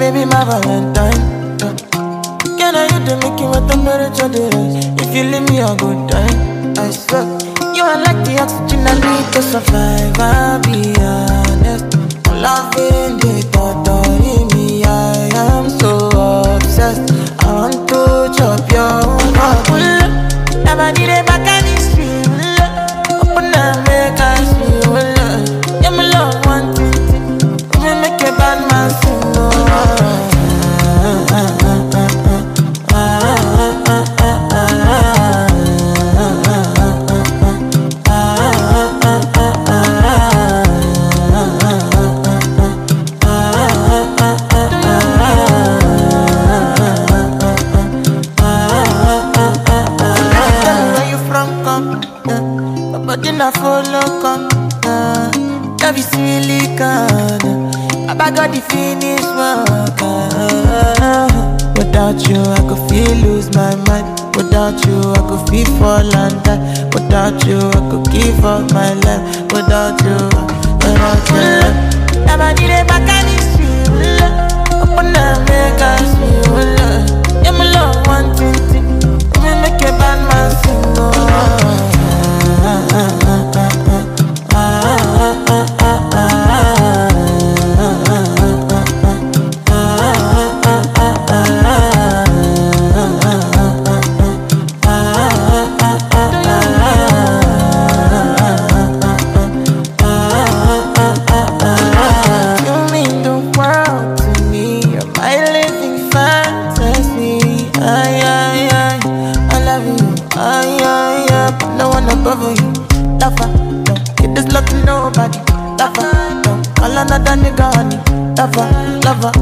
Baby, my Valentine. Yeah. Can I you make you my temperature rise? If you leave me a good time, I swear. You are like the oxygen I need to survive. I'll be honest. Loving the Nadire na follow, come. Love is really kind. Baba got the finish work. ah. Without you, I could feel lose my mind. Without you, I could feel fall and die. Without you, I could give up my life. Without you, Ay, ay, ay. I love you. Ay, ay, ay. No one above you. Lover, don't get this love to nobody. Lover, don't call another nigga honey. Lover, lover.